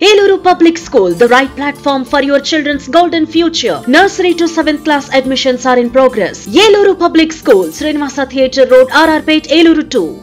Eluru Public School, the right platform for your children's golden future. Nursery to 7th class admissions are in progress. Eluru Public School, Srinivasa Theatre Road, RR Pet, Eluru 2.